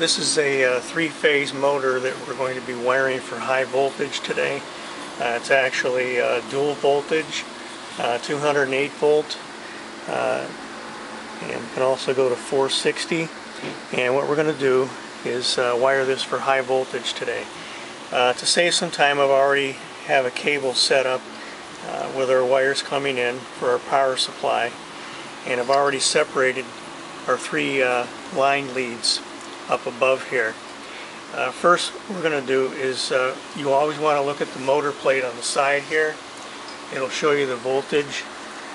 This is a uh, three-phase motor that we're going to be wiring for high voltage today. Uh, it's actually uh, dual voltage, uh, 208 volt, uh, and can also go to 460. And what we're going to do is uh, wire this for high voltage today. To save some time, I've already have a cable set up with our wires coming in for our power supply, and I've already separated our three line leads up above here. Uh, first we're going to do is uh, you always want to look at the motor plate on the side here. It'll show you the voltage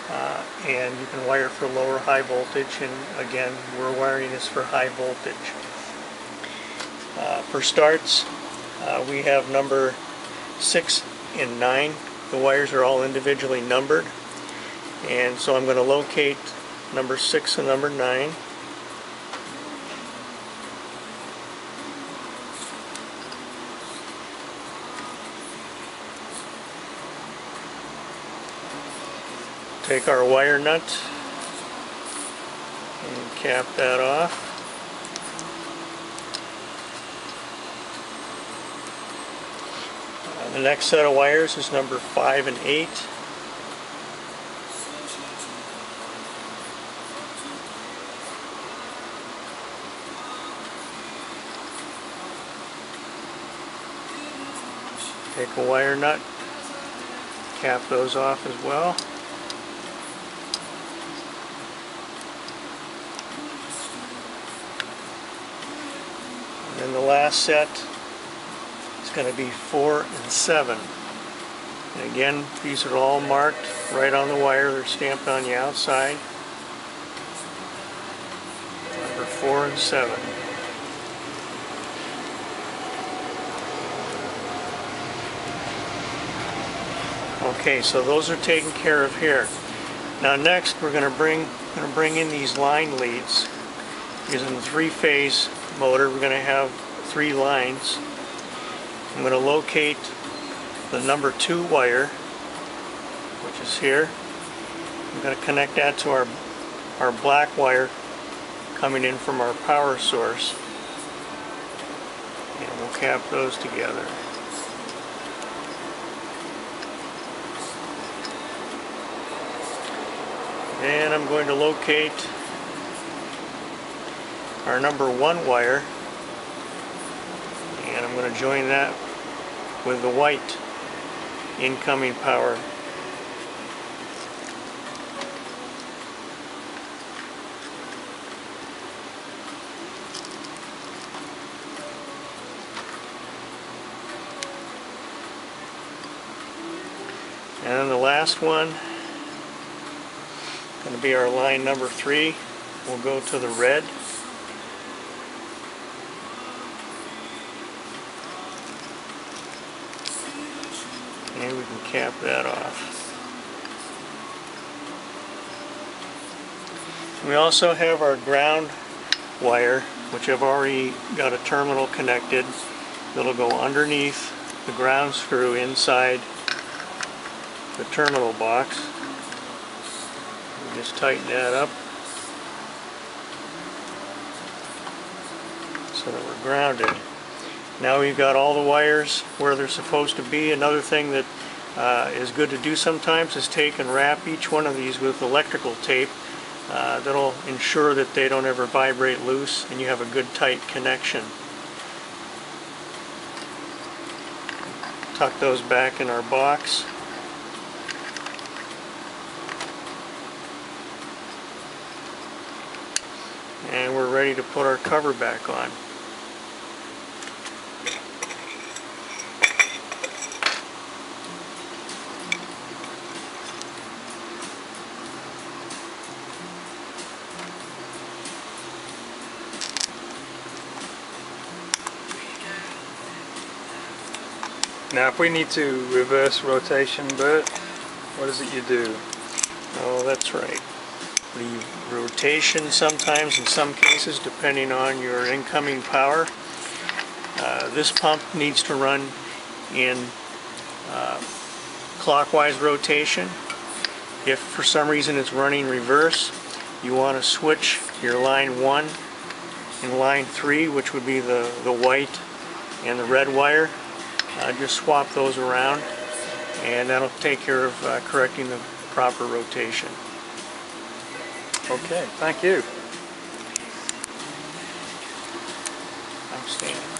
uh, and you can wire for lower high voltage and again we're wiring this for high voltage. Uh, for starts uh, we have number 6 and 9. The wires are all individually numbered and so I'm going to locate number 6 and number 9 take our wire nut and cap that off. Uh, the next set of wires is number 5 and 8. Take a wire nut, cap those off as well. And the last set is going to be 4 and 7. And again, these are all marked right on the wire. They're stamped on the outside. Number 4 and 7. Okay, so those are taken care of here. Now next we're going to bring going to bring in these line leads using the three-phase motor we're going to have three lines. I'm going to locate the number two wire which is here. I'm going to connect that to our our black wire coming in from our power source and we'll cap those together. And I'm going to locate our number one wire. And I'm going to join that with the white incoming power. And then the last one going to be our line number three we'll go to the red we can cap that off. We also have our ground wire which I've already got a terminal connected that'll go underneath the ground screw inside the terminal box. Just tighten that up so that we're grounded. Now we've got all the wires where they're supposed to be. Another thing that uh, is good to do sometimes is take and wrap each one of these with electrical tape. Uh, that'll ensure that they don't ever vibrate loose and you have a good tight connection. Tuck those back in our box. And we're ready to put our cover back on. Now if we need to reverse rotation, Bert, what is it you do? Oh, that's right. The rotation sometimes, in some cases, depending on your incoming power, uh, this pump needs to run in uh, clockwise rotation. If for some reason it's running reverse, you want to switch your line 1 in line three, which would be the, the white and the red wire. Uh, just swap those around and that'll take care of uh, correcting the proper rotation. Okay, thank you. I'm standing.